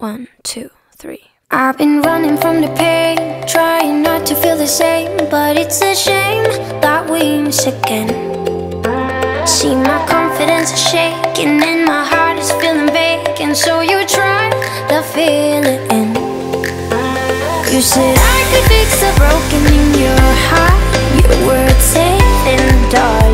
One, two, three. I've been running from the pain, trying not to feel the same, but it's a shame that we miss again. See, my confidence is shaking and my heart is feeling vacant, so you try to fill it in. You said I could fix a broken in your heart, you were saying, the dark.